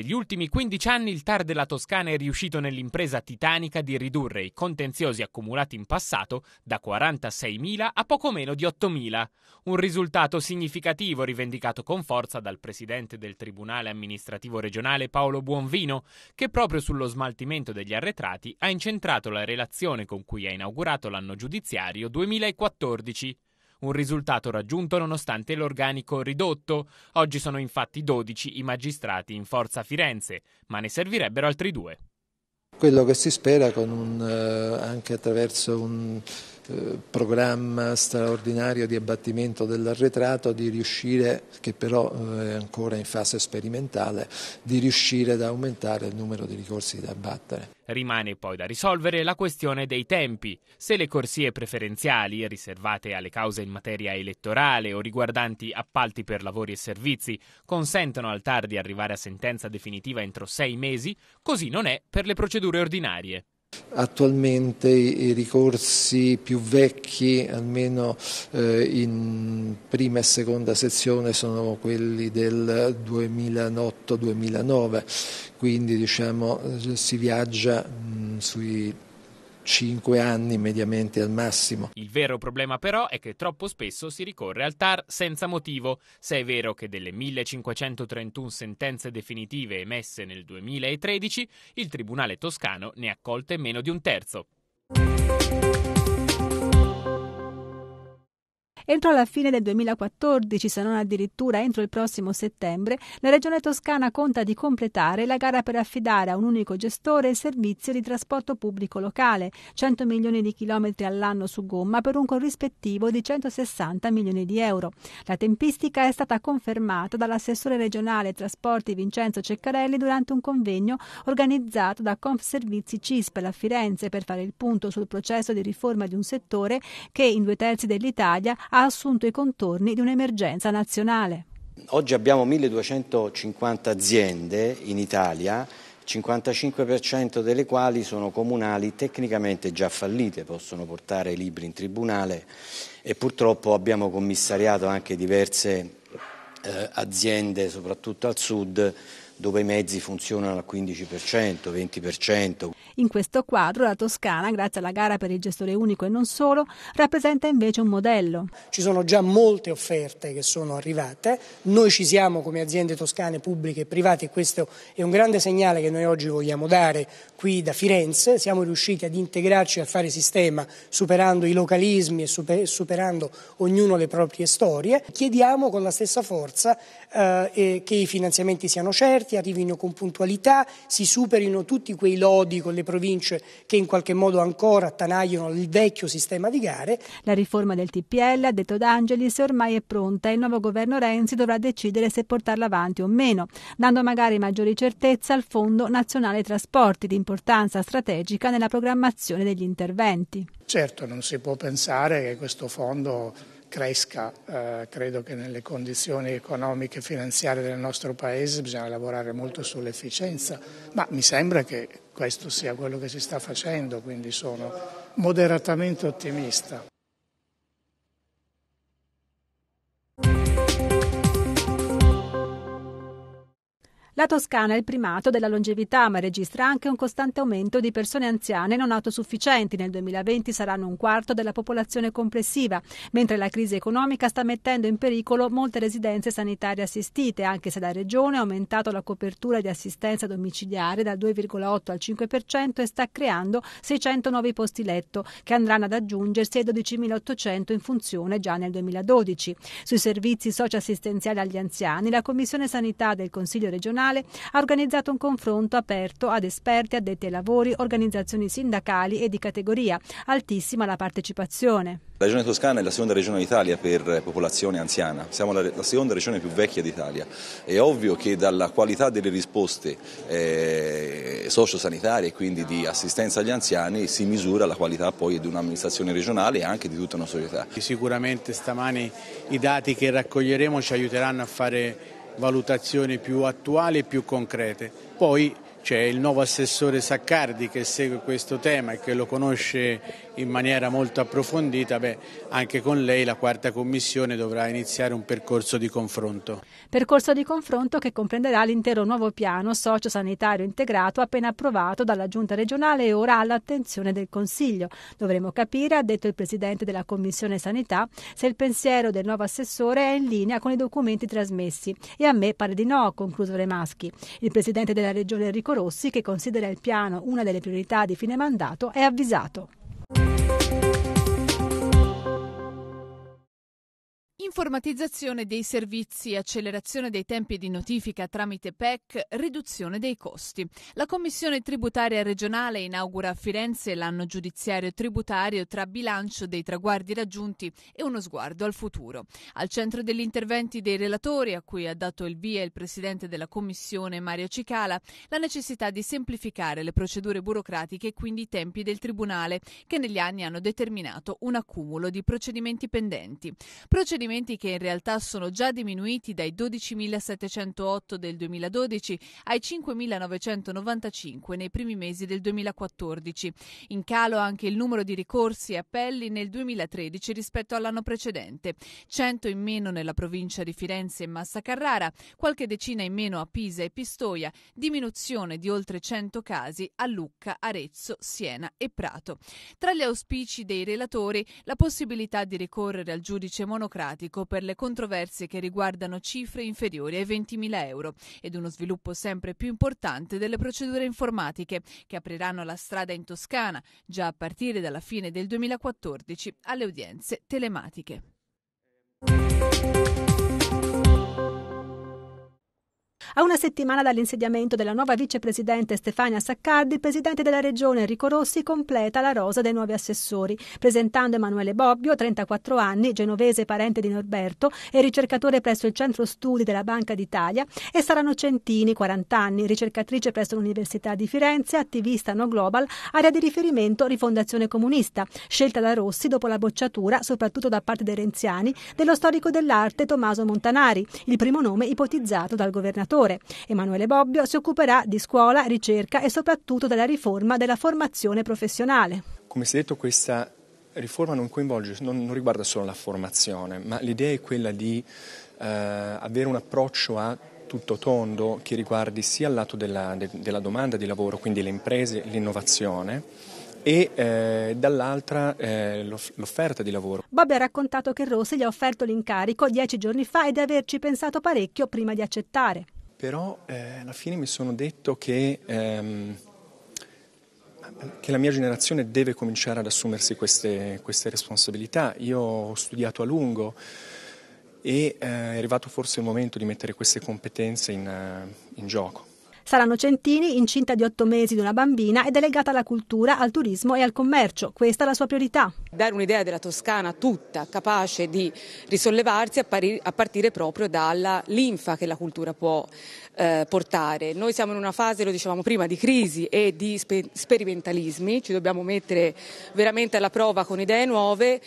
Negli ultimi 15 anni il TAR della Toscana è riuscito nell'impresa titanica di ridurre i contenziosi accumulati in passato da 46.000 a poco meno di 8.000. Un risultato significativo rivendicato con forza dal presidente del Tribunale amministrativo regionale Paolo Buonvino, che proprio sullo smaltimento degli arretrati ha incentrato la relazione con cui ha inaugurato l'anno giudiziario 2014 un risultato raggiunto nonostante l'organico ridotto. Oggi sono infatti 12 i magistrati in forza a Firenze, ma ne servirebbero altri due. Quello che si spera un, eh, anche attraverso un programma straordinario di abbattimento dell'arretrato di riuscire, che però eh, è ancora in fase sperimentale, di riuscire ad aumentare il numero di ricorsi da abbattere. Rimane poi da risolvere la questione dei tempi. Se le corsie preferenziali, riservate alle cause in materia elettorale o riguardanti appalti per lavori e servizi, consentono al TAR di arrivare a sentenza definitiva entro sei mesi, così non è per le procedure ordinarie. Attualmente i ricorsi più vecchi, almeno eh, in prima e seconda sezione, sono quelli del 2008-2009, quindi diciamo, si viaggia sui cinque anni mediamente al massimo. Il vero problema però è che troppo spesso si ricorre al TAR senza motivo, se è vero che delle 1531 sentenze definitive emesse nel 2013, il Tribunale toscano ne ha accolte meno di un terzo. Entro la fine del 2014, se non addirittura entro il prossimo settembre, la Regione Toscana conta di completare la gara per affidare a un unico gestore il servizio di trasporto pubblico locale, 100 milioni di chilometri all'anno su gomma per un corrispettivo di 160 milioni di euro. La tempistica è stata confermata dall'assessore regionale trasporti Vincenzo Ceccarelli durante un convegno organizzato da Confservizi Cispel a Firenze per fare il punto sul processo di riforma di un settore che in due terzi dell'Italia ha ha assunto i contorni di un'emergenza nazionale. Oggi abbiamo 1250 aziende in Italia, 55% delle quali sono comunali tecnicamente già fallite, possono portare libri in tribunale e purtroppo abbiamo commissariato anche diverse eh, aziende, soprattutto al sud, dove i mezzi funzionano al 15%, 20%. In questo quadro la Toscana, grazie alla gara per il gestore unico e non solo, rappresenta invece un modello. Ci sono già molte offerte che sono arrivate, noi ci siamo come aziende toscane pubbliche e private e questo è un grande segnale che noi oggi vogliamo dare qui da Firenze, siamo riusciti ad integrarci a fare sistema superando i localismi e superando ognuno le proprie storie. Chiediamo con la stessa forza eh, che i finanziamenti siano certi, arrivino con puntualità, si superino tutti quei lodi con le province che in qualche modo ancora attanagliano il vecchio sistema di gare. La riforma del TPL, ha detto D'Angelis, ormai è pronta e il nuovo governo Renzi dovrà decidere se portarla avanti o meno, dando magari maggiori certezze al Fondo Nazionale Trasporti di importanza strategica nella programmazione degli interventi. Certo, non si può pensare che questo fondo cresca. Eh, credo che nelle condizioni economiche e finanziarie del nostro Paese bisogna lavorare molto sull'efficienza, ma mi sembra che questo sia quello che si sta facendo, quindi sono moderatamente ottimista. La Toscana è il primato della longevità, ma registra anche un costante aumento di persone anziane non autosufficienti. Nel 2020 saranno un quarto della popolazione complessiva, mentre la crisi economica sta mettendo in pericolo molte residenze sanitarie assistite, anche se la Regione ha aumentato la copertura di assistenza domiciliare dal 2,8 al 5% e sta creando 600 nuovi posti letto, che andranno ad aggiungersi ai 12.800 in funzione già nel 2012. Sui servizi socioassistenziali agli anziani, la Commissione Sanità del Consiglio regionale Nazionale ha organizzato un confronto aperto ad esperti, addetti ai lavori, organizzazioni sindacali e di categoria. Altissima la partecipazione. La regione toscana è la seconda regione d'Italia per popolazione anziana, siamo la, la seconda regione più vecchia d'Italia. È ovvio che dalla qualità delle risposte eh, sociosanitarie e quindi di assistenza agli anziani si misura la qualità poi di un'amministrazione regionale e anche di tutta una società. Sicuramente stamani i dati che raccoglieremo ci aiuteranno a fare valutazioni più attuali e più concrete. Poi c'è il nuovo assessore Saccardi che segue questo tema e che lo conosce in maniera molto approfondita, beh, anche con lei la quarta commissione dovrà iniziare un percorso di confronto. Percorso di confronto che comprenderà l'intero nuovo piano sociosanitario integrato appena approvato dalla Giunta regionale e ora all'attenzione del Consiglio. Dovremo capire, ha detto il Presidente della Commissione Sanità, se il pensiero del nuovo assessore è in linea con i documenti trasmessi. E a me pare di no, ha concluso Remaschi. Il Presidente della Regione Enrico Rossi, che considera il piano una delle priorità di fine mandato, è avvisato. Informatizzazione dei servizi, accelerazione dei tempi di notifica tramite PEC, riduzione dei costi. La Commissione tributaria regionale inaugura a Firenze l'anno giudiziario tributario tra bilancio dei traguardi raggiunti e uno sguardo al futuro. Al centro degli interventi dei relatori, a cui ha dato il via il presidente della Commissione Mario Cicala, la necessità di semplificare le procedure burocratiche e quindi i tempi del Tribunale, che negli anni hanno determinato un accumulo di procedimenti pendenti. Procedimenti procedimenti che in realtà sono già diminuiti dai 12.708 del 2012 ai 5.995 nei primi mesi del 2014. In calo anche il numero di ricorsi e appelli nel 2013 rispetto all'anno precedente, 100 in meno nella provincia di Firenze e Massa Carrara, qualche decina in meno a Pisa e Pistoia, diminuzione di oltre 100 casi a Lucca, Arezzo, Siena e Prato. Tra gli auspici dei relatori la possibilità di ricorrere al giudice monocratico automatico per le controversie che riguardano cifre inferiori ai 20.000 euro ed uno sviluppo sempre più importante delle procedure informatiche che apriranno la strada in Toscana già a partire dalla fine del 2014 alle udienze telematiche. A una settimana dall'insediamento della nuova vicepresidente Stefania Saccardi, il presidente della regione Enrico Rossi completa la rosa dei nuovi assessori, presentando Emanuele Bobbio, 34 anni, genovese parente di Norberto e ricercatore presso il centro studi della Banca d'Italia, e Sara Nocentini, 40 anni, ricercatrice presso l'Università di Firenze, attivista no global, area di riferimento Rifondazione Comunista, scelta da Rossi dopo la bocciatura, soprattutto da parte dei renziani, dello storico dell'arte Tommaso Montanari, il primo nome ipotizzato dal governatore settore. Emanuele Bobbio si occuperà di scuola, ricerca e soprattutto della riforma della formazione professionale. Come si è detto, questa riforma non coinvolge, non, non riguarda solo la formazione, ma l'idea è quella di eh, avere un approccio a tutto tondo che riguardi sia il lato della, de, della domanda di lavoro, quindi le imprese, l'innovazione, e eh, dall'altra eh, l'offerta di lavoro. Bob ha raccontato che Rossi gli ha offerto l'incarico dieci giorni fa e di averci pensato parecchio prima di accettare però eh, alla fine mi sono detto che, ehm, che, la mia generazione deve cominciare ad assumersi queste, queste responsabilità. Io ho studiato a lungo e eh, è arrivato forse il momento di mettere queste competenze in, in gioco. Saranno Centini, incinta di otto mesi di una bambina e delegata alla cultura, al turismo e al commercio. Questa è la sua priorità. Dare un'idea della Toscana tutta capace di risollevarsi a partire proprio dalla linfa che la cultura può eh, portare. Noi siamo in una fase, lo dicevamo prima, di crisi e di spe- sperimentalismi, ci dobbiamo mettere veramente alla prova con idee nuove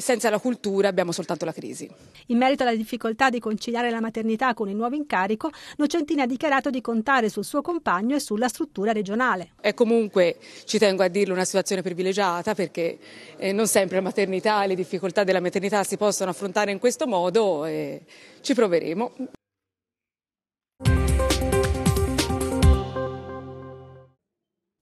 senza la cultura abbiamo soltanto la crisi. In merito alla difficoltà di conciliare la maternità con il nuovo incarico, Nocentini ha dichiarato di contare sul suo compagno e sulla struttura regionale. È comunque, ci tengo a dirlo, una situazione privilegiata perché eh, non sempre la maternità e le difficoltà della maternità si possono affrontare in questo modo e ci proveremo.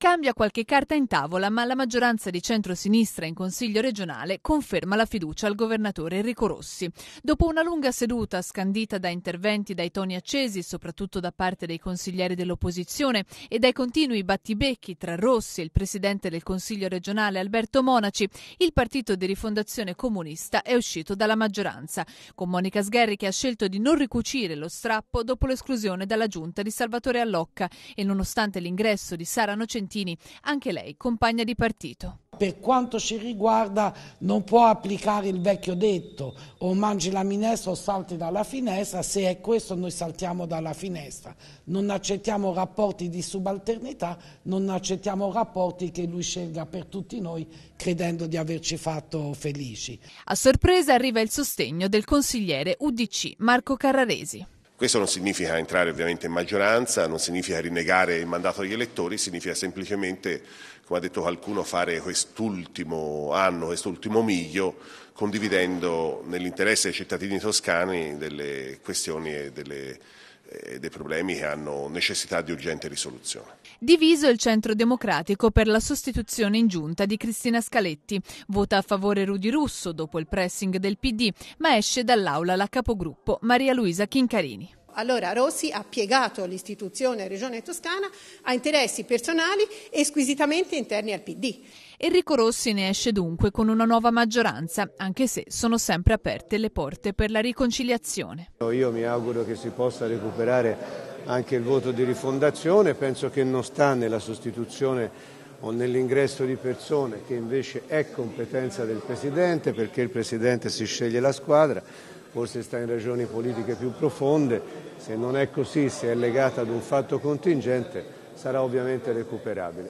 Cambia qualche carta in tavola, ma la maggioranza di centro-sinistra in Consiglio regionale conferma la fiducia al governatore Enrico Rossi. Dopo una lunga seduta scandita da interventi dai toni accesi, soprattutto da parte dei consiglieri dell'opposizione, e dai continui battibecchi tra Rossi e il presidente del Consiglio regionale Alberto Monaci, il partito di rifondazione comunista è uscito dalla maggioranza, con Monica Sgherri che ha scelto di non ricucire lo strappo dopo l'esclusione dalla giunta di Salvatore Allocca e nonostante l'ingresso di Sara Nocentini Argentini, anche lei compagna di partito. Per quanto ci riguarda non può applicare il vecchio detto o mangi la minestra o salti dalla finestra, se è questo noi saltiamo dalla finestra. Non accettiamo rapporti di subalternità, non accettiamo rapporti che lui scelga per tutti noi credendo di averci fatto felici. A sorpresa arriva il sostegno del consigliere UDC Marco Carraresi. Questo non significa entrare ovviamente in maggioranza, non significa rinnegare il mandato degli elettori, significa semplicemente, come ha detto qualcuno, fare quest'ultimo anno, quest'ultimo miglio, condividendo nell'interesse dei cittadini toscani delle questioni e delle, dei problemi che hanno necessità di urgente risoluzione. Diviso il centro democratico per la sostituzione in giunta di Cristina Scaletti. Vota a favore Rudi Russo dopo il pressing del PD, ma esce dall'aula la capogruppo Maria Luisa Chincarini. Allora Rossi ha piegato l'istituzione Regione Toscana a interessi personali e squisitamente interni al PD. Enrico Rossi ne esce dunque con una nuova maggioranza, anche se sono sempre aperte le porte per la riconciliazione. Io mi auguro che si possa recuperare anche il voto di rifondazione, penso che non sta nella sostituzione o nell'ingresso di persone che invece è competenza del Presidente perché il Presidente si sceglie la squadra, forse sta in ragioni politiche più profonde, se non è così, se è legata ad un fatto contingente, sarà ovviamente recuperabile.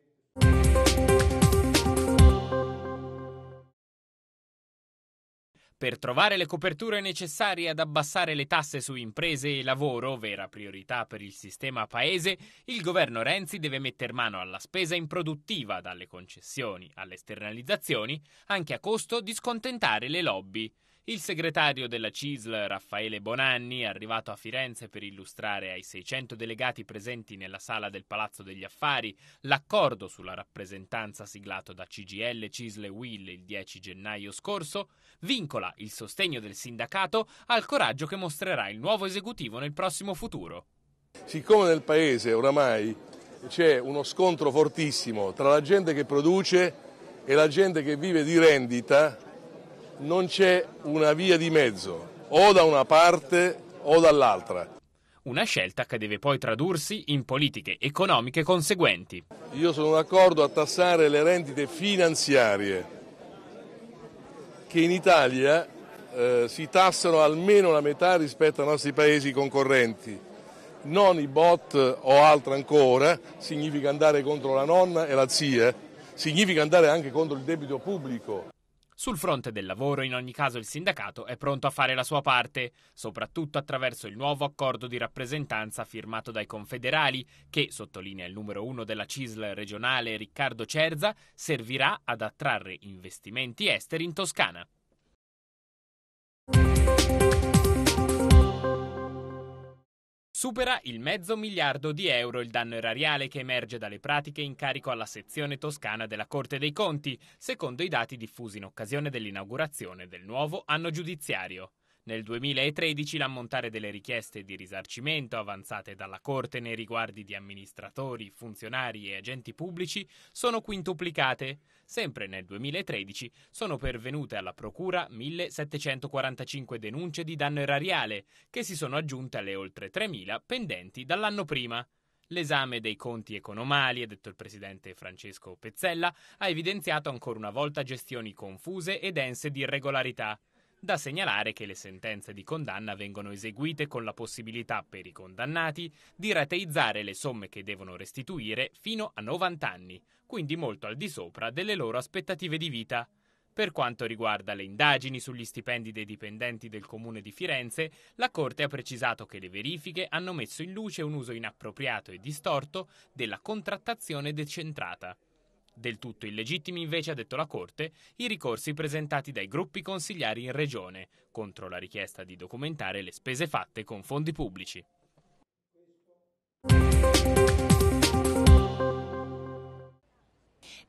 Per trovare le coperture necessarie ad abbassare le tasse su imprese e lavoro, vera priorità per il sistema paese, il governo Renzi deve mettere mano alla spesa improduttiva, dalle concessioni alle esternalizzazioni, anche a costo di scontentare le lobby. Il segretario della CISL, Raffaele Bonanni, arrivato a Firenze per illustrare ai 600 delegati presenti nella sala del Palazzo degli Affari l'accordo sulla rappresentanza siglato da CGL, CISL e WIL il 10 gennaio scorso, vincola il sostegno del sindacato al coraggio che mostrerà il nuovo esecutivo nel prossimo futuro. Siccome nel Paese oramai c'è uno scontro fortissimo tra la gente che produce e la gente che vive di rendita, non c'è una via di mezzo, o da una parte o dall'altra. Una scelta che deve poi tradursi in politiche economiche conseguenti. Io sono d'accordo a tassare le rendite finanziarie, che in Italia eh, si tassano almeno la metà rispetto ai nostri paesi concorrenti. Non i bot o altro ancora, significa andare contro la nonna e la zia, significa andare anche contro il debito pubblico. Sul fronte del lavoro, in ogni caso, il sindacato è pronto a fare la sua parte, soprattutto attraverso il nuovo accordo di rappresentanza firmato dai confederali, che, sottolinea il numero uno della CISL regionale Riccardo Cerza, servirà ad attrarre investimenti esteri in Toscana. Supera il mezzo miliardo di euro il danno erariale che emerge dalle pratiche in carico alla sezione toscana della Corte dei Conti, secondo i dati diffusi in occasione dell'inaugurazione del nuovo anno giudiziario. Nel 2013 l'ammontare delle richieste di risarcimento avanzate dalla Corte nei riguardi di amministratori, funzionari e agenti pubblici sono quintuplicate. Sempre nel 2013 sono pervenute alla Procura 1745 denunce di danno erariale, che si sono aggiunte alle oltre 3.000 pendenti dall'anno prima. L'esame dei conti economali, ha detto il presidente Francesco Pezzella, ha evidenziato ancora una volta gestioni confuse e dense di irregolarità. Da segnalare che le sentenze di condanna vengono eseguite con la possibilità per i condannati di rateizzare le somme che devono restituire fino a 90 anni, quindi molto al di sopra delle loro aspettative di vita. Per quanto riguarda le indagini sugli stipendi dei dipendenti del comune di Firenze, la Corte ha precisato che le verifiche hanno messo in luce un uso inappropriato e distorto della contrattazione decentrata. Del tutto illegittimi invece, ha detto la Corte, i ricorsi presentati dai gruppi consigliari in Regione contro la richiesta di documentare le spese fatte con fondi pubblici.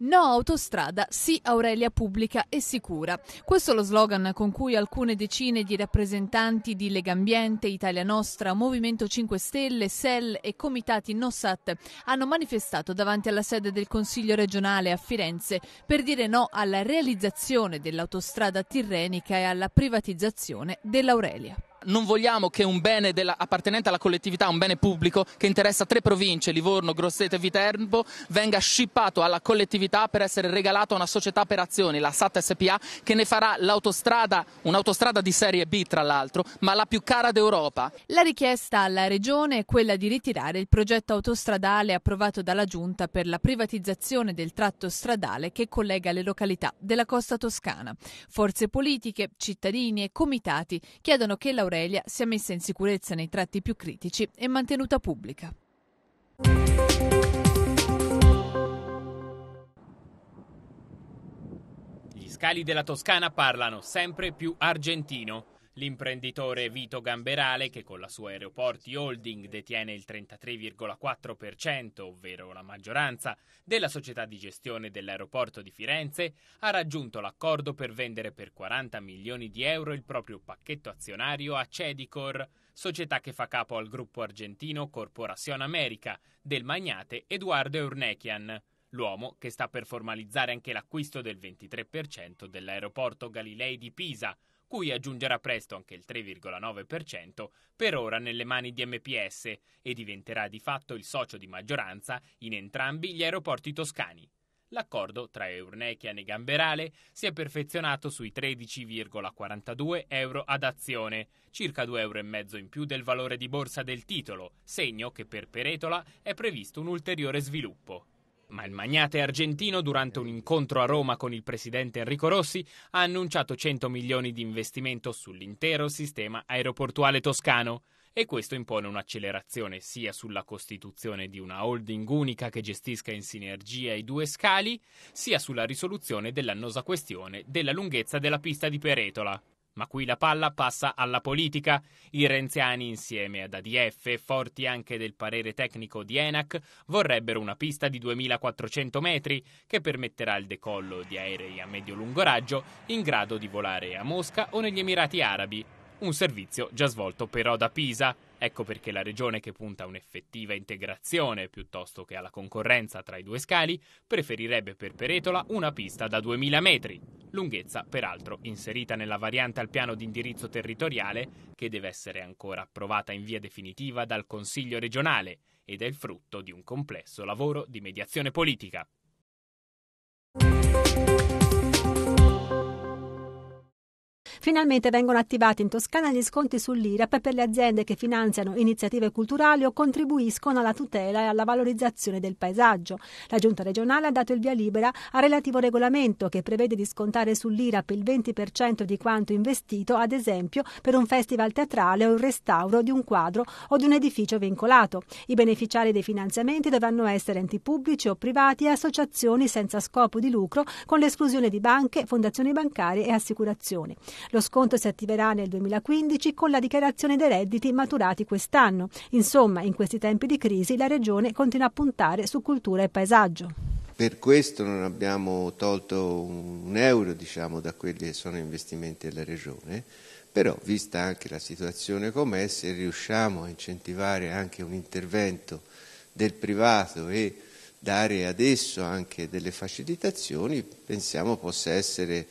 No autostrada, sì Aurelia pubblica e sicura. Questo è lo slogan con cui alcune decine di rappresentanti di Legambiente, Italia Nostra, Movimento 5 Stelle, SEL e comitati NOSAT hanno manifestato davanti alla sede del Consiglio regionale a Firenze per dire no alla realizzazione dell'autostrada tirrenica e alla privatizzazione dell'Aurelia non vogliamo che un bene della, appartenente alla collettività, un bene pubblico che interessa tre province, Livorno, Grosseto e Viterbo, venga scippato alla collettività per essere regalato a una società per azioni, la SAT SPA, che ne farà l'autostrada, un'autostrada di serie B tra l'altro, ma la più cara d'Europa. La richiesta alla Regione è quella di ritirare il progetto autostradale approvato dalla Giunta per la privatizzazione del tratto stradale che collega le località della costa toscana. Forze politiche, cittadini e comitati chiedono che l'Aurelia Aurelia sia messa in sicurezza nei tratti più critici e mantenuta pubblica. Gli scali della Toscana parlano sempre più argentino. L'imprenditore Vito Gamberale, che con la sua Aeroporti Holding detiene il 33,4%, ovvero la maggioranza, della società di gestione dell'aeroporto di Firenze, ha raggiunto l'accordo per vendere per 40 milioni di euro il proprio pacchetto azionario a Cedicor, società che fa capo al gruppo argentino Corporación America del magnate Eduardo Eurnechian l'uomo che sta per formalizzare anche l'acquisto del 23% dell'aeroporto Galilei di Pisa, cui aggiungerà presto anche il 3,9% per ora nelle mani di MPS e diventerà di fatto il socio di maggioranza in entrambi gli aeroporti toscani. L'accordo tra Eurnechian e Gamberale si è perfezionato sui 13,42 euro ad azione, circa 2,5 euro in più del valore di borsa del titolo, segno che per Peretola è previsto un ulteriore sviluppo. Ma il magnate argentino, durante un incontro a Roma con il presidente Enrico Rossi, ha annunciato 100 milioni di investimento sull'intero sistema aeroportuale toscano. E questo impone un'accelerazione sia sulla costituzione di una holding unica che gestisca in sinergia i due scali, sia sulla risoluzione dell'annosa questione della lunghezza della pista di Peretola. Ma qui la palla passa alla politica. I renziani, insieme ad ADF, forti anche del parere tecnico di ENAC, vorrebbero una pista di 2400 metri che permetterà il decollo di aerei a medio-lungo raggio in grado di volare a Mosca o negli Emirati Arabi. Un servizio già svolto però da Pisa. Ecco perché la regione che punta a un'effettiva integrazione piuttosto che alla concorrenza tra i due scali preferirebbe per Peretola una pista da 2000 metri, lunghezza peraltro inserita nella variante al piano di indirizzo territoriale che deve essere ancora approvata in via definitiva dal Consiglio regionale ed è il frutto di un complesso lavoro di mediazione politica. Finalmente vengono attivati in Toscana gli sconti sull'IRAP per le aziende che finanziano iniziative culturali o contribuiscono alla tutela e alla valorizzazione del paesaggio. La Giunta regionale ha dato il via libera al relativo regolamento che prevede di scontare sull'IRAP il 20% di quanto investito, ad esempio, per un festival teatrale o il restauro di un quadro o di un edificio vincolato. I beneficiari dei finanziamenti dovranno essere enti pubblici o privati e associazioni senza scopo di lucro, con l'esclusione di banche, fondazioni bancarie e assicurazioni. Lo sconto si attiverà nel 2015 con la dichiarazione dei redditi maturati quest'anno. Insomma, in questi tempi di crisi la Regione continua a puntare su cultura e paesaggio. Per questo non abbiamo tolto un euro diciamo, da quelli che sono investimenti della Regione, però vista anche la situazione com'è, se riusciamo a incentivare anche un intervento del privato e dare adesso anche delle facilitazioni, pensiamo possa essere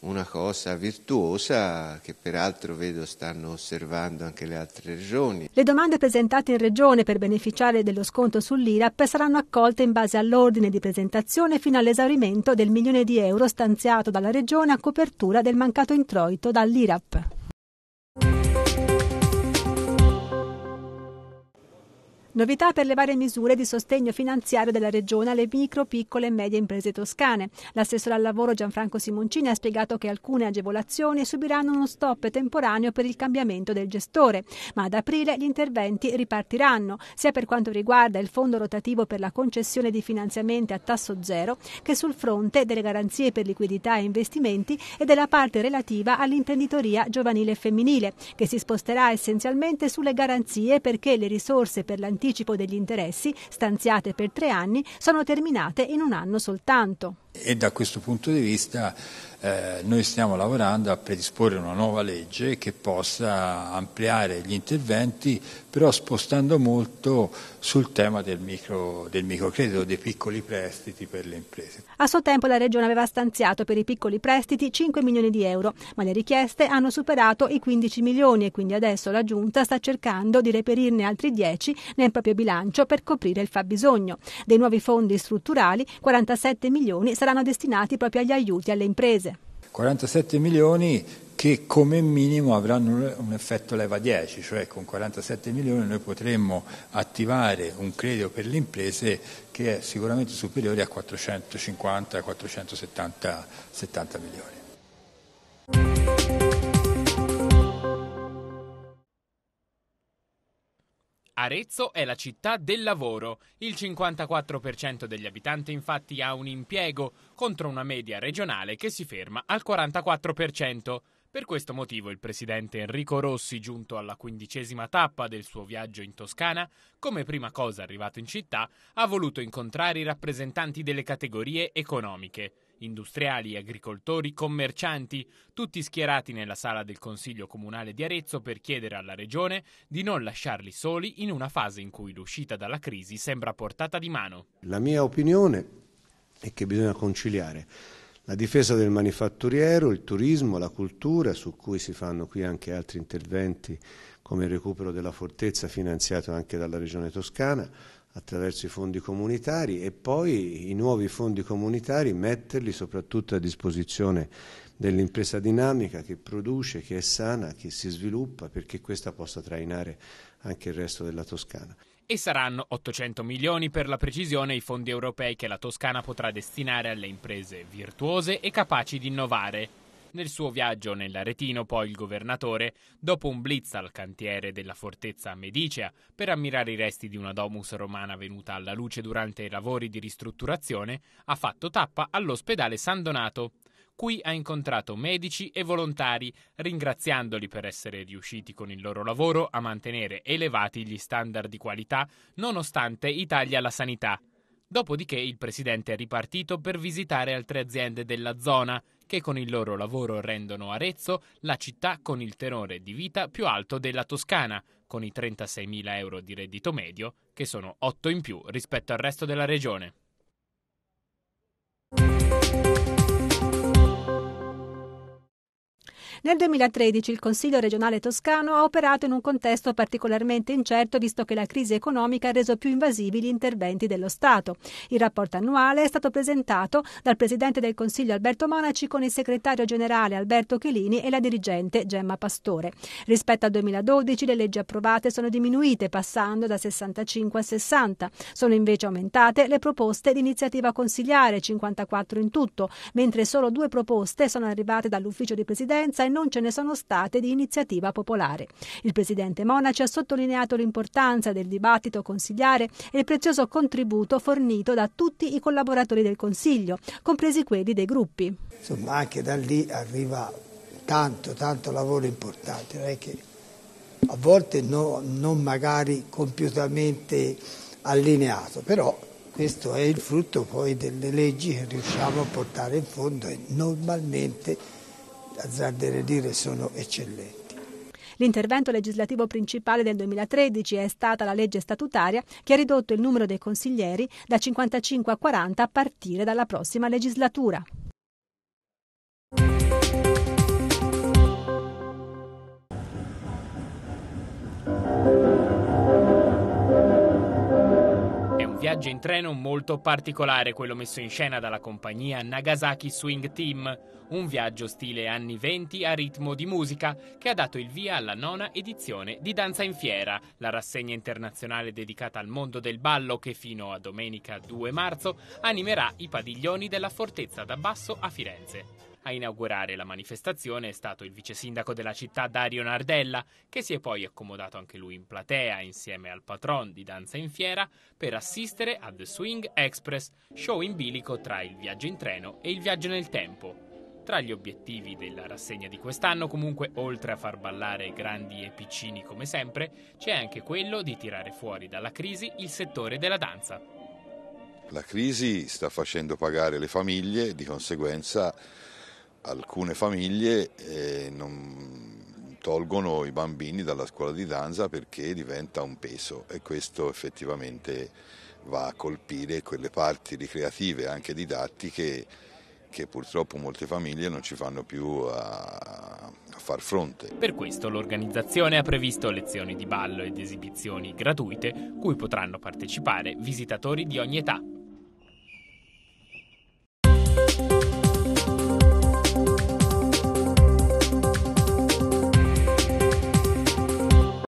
una cosa virtuosa che peraltro vedo stanno osservando anche le altre regioni. Le domande presentate in regione per beneficiare dello sconto sull'IRAP saranno accolte in base all'ordine di presentazione fino all'esaurimento del milione di euro stanziato dalla regione a copertura del mancato introito dall'IRAP. Novità per le varie misure di sostegno finanziario della Regione alle micro, piccole e medie imprese toscane. L'assessore al lavoro Gianfranco Simoncini ha spiegato che alcune agevolazioni subiranno uno stop temporaneo per il cambiamento del gestore, ma ad aprile gli interventi ripartiranno, sia per quanto riguarda il fondo rotativo per la concessione di finanziamenti a tasso zero, che sul fronte delle garanzie per liquidità e investimenti e della parte relativa all'imprenditoria giovanile e femminile, che si sposterà essenzialmente sulle garanzie perché le risorse per l'anticipo anticipo degli interessi, stanziate per tre anni, sono terminate in un anno soltanto. E da questo punto di vista eh, noi stiamo lavorando a predisporre una nuova legge che possa ampliare gli interventi, però spostando molto sul tema del, micro, del microcredito, dei piccoli prestiti per le imprese. A suo tempo la Regione aveva stanziato per i piccoli prestiti 5 milioni di euro, ma le richieste hanno superato i 15 milioni e quindi adesso la Giunta sta cercando di reperirne altri 10 nel proprio bilancio per coprire il fabbisogno. Dei nuovi fondi strutturali, 47 milioni saranno destinati proprio agli aiuti alle imprese. 47 milioni che come minimo avranno un effetto leva 10, cioè con 47 milioni noi potremmo attivare un credito per le imprese che è sicuramente superiore a 450-470 milioni. Arezzo è la città del lavoro. Il 54% degli abitanti infatti ha un impiego, contro una media regionale che si ferma al 44%. Per questo motivo il presidente Enrico Rossi, giunto alla quindicesima tappa del suo viaggio in Toscana, come prima cosa arrivato in città, ha voluto incontrare i rappresentanti delle categorie economiche industriali, agricoltori, commercianti, tutti schierati nella sala del Consiglio Comunale di Arezzo per chiedere alla Regione di non lasciarli soli in una fase in cui l'uscita dalla crisi sembra portata di mano. La mia opinione è che bisogna conciliare la difesa del manifatturiero, il turismo, la cultura, su cui si fanno qui anche altri interventi come il recupero della fortezza finanziato anche dalla Regione Toscana attraverso i fondi comunitari e poi i nuovi fondi comunitari metterli soprattutto a disposizione dell'impresa dinamica che produce, che è sana, che si sviluppa perché questa possa trainare anche il resto della Toscana e saranno 800 milioni per la precisione i fondi europei che la Toscana potrà destinare alle imprese virtuose e capaci di innovare. Nel suo viaggio nell'Aretino, poi il governatore, dopo un blitz al cantiere della fortezza Medicea per ammirare i resti di una domus romana venuta alla luce durante i lavori di ristrutturazione, ha fatto tappa all'ospedale San Donato cui ha incontrato medici e volontari, ringraziandoli per essere riusciti con il loro lavoro a mantenere elevati gli standard di qualità nonostante i tagli alla sanità. Dopodiché il presidente è ripartito per visitare altre aziende della zona che con il loro lavoro rendono Arezzo la città con il tenore di vita più alto della Toscana, con i 36.000 euro di reddito medio, che sono 8 in più rispetto al resto della regione. Nel 2013 il Consiglio regionale toscano ha operato in un contesto particolarmente incerto visto che la crisi economica ha reso più invasivi gli interventi dello Stato. Il rapporto annuale è stato presentato dal Presidente del Consiglio Alberto Monaci con il Segretario Generale Alberto Chelini e la dirigente Gemma Pastore. Rispetto al 2012 le leggi approvate sono diminuite passando da 65 a 60. Sono invece aumentate le proposte di iniziativa consigliare, 54 in tutto, mentre solo due proposte sono arrivate dall'ufficio di presidenza non ce ne sono state di iniziativa popolare. Il presidente Monaci ha sottolineato l'importanza del dibattito consigliare e il prezioso contributo fornito da tutti i collaboratori del Consiglio, compresi quelli dei gruppi. Insomma, anche da lì arriva tanto, tanto lavoro importante, non è che a volte no, non magari compiutamente allineato, però questo è il frutto poi delle leggi che riusciamo a portare in fondo e normalmente azzarderei dire sono eccellenti. L'intervento legislativo principale del 2013 è stata la legge statutaria che ha ridotto il numero dei consiglieri da 55 a 40 a partire dalla prossima legislatura. Viaggio in treno molto particolare, quello messo in scena dalla compagnia Nagasaki Swing Team, un viaggio stile anni 20 a ritmo di musica che ha dato il via alla nona edizione di Danza in Fiera, la rassegna internazionale dedicata al mondo del ballo che fino a domenica 2 marzo animerà i padiglioni della Fortezza da Basso a Firenze. A inaugurare la manifestazione è stato il vice sindaco della città Dario Nardella, che si è poi accomodato anche lui in platea insieme al patron di Danza in Fiera per assistere a The Swing Express, show in bilico tra il viaggio in treno e il viaggio nel tempo. Tra gli obiettivi della rassegna di quest'anno, comunque, oltre a far ballare grandi e piccini come sempre, c'è anche quello di tirare fuori dalla crisi il settore della danza. La crisi sta facendo pagare le famiglie, di conseguenza alcune famiglie eh, non tolgono i bambini dalla scuola di danza perché diventa un peso e questo effettivamente va a colpire quelle parti ricreative, anche didattiche, che purtroppo molte famiglie non ci fanno più a, a far fronte. Per questo l'organizzazione ha previsto lezioni di ballo ed esibizioni gratuite cui potranno partecipare visitatori di ogni età.